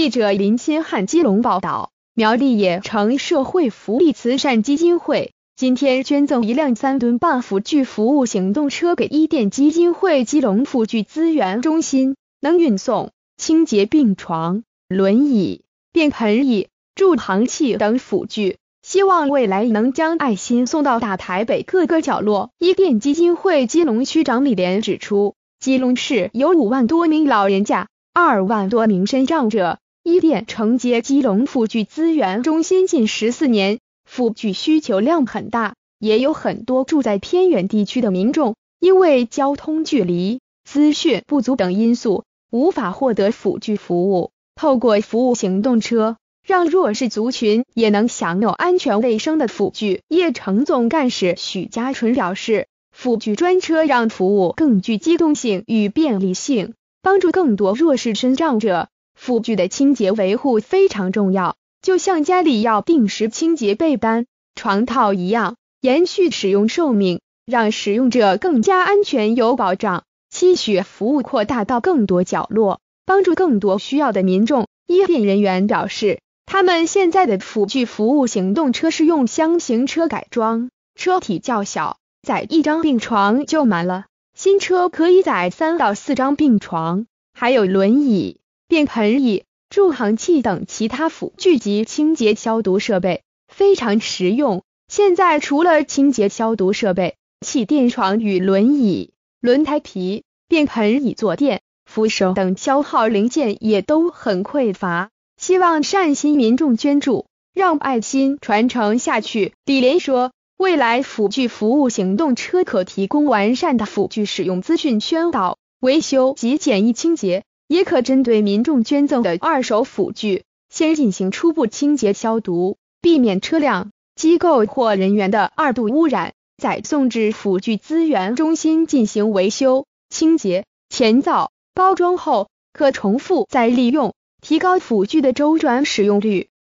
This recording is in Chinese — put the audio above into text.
记者林清汉基隆报道，苗栗野城社会福利慈善基金会今天捐赠一辆三吨半辅具服务行动车给伊甸基金会基隆辅具资源中心，能运送清洁病床、轮椅、便盆椅、助行器等辅具。希望未来能将爱心送到大台北各个角落。伊甸基金会基隆区长李莲指出，基隆市有五万多名老人家，二万多名身障者。伊甸承接基隆辅具资源中心近十四年，辅具需求量很大，也有很多住在偏远地区的民众，因为交通距离、资讯不足等因素，无法获得辅具服务。透过服务行动车。让弱势族群也能享有安全卫生的辅具。叶城总干事许家纯表示，辅具专车让服务更具机动性与便利性，帮助更多弱势身障者。辅具的清洁维护非常重要，就像家里要定时清洁被单、床套一样，延续使用寿命，让使用者更加安全有保障。期许服务扩大到更多角落，帮助更多需要的民众。医电人员表示。他们现在的辅具服务行动车是用箱型车改装，车体较小，载一张病床就满了。新车可以载三到四张病床，还有轮椅、便盆椅、助行器等其他辅具及清洁消毒设备，非常实用。现在除了清洁消毒设备，气垫床与轮椅、轮胎皮、便盆椅坐垫、扶手等消耗零件也都很匮乏。希望善心民众捐助，让爱心传承下去。李莲说，未来辅具服务行动车可提供完善的辅具使用资讯宣导、维修及简易清洁，也可针对民众捐赠的二手辅具，先进行初步清洁消毒，避免车辆、机构或人员的二度污染，再送至辅具资源中心进行维修、清洁、前造、包装后可重复再利用。提高辅具的周转使用率。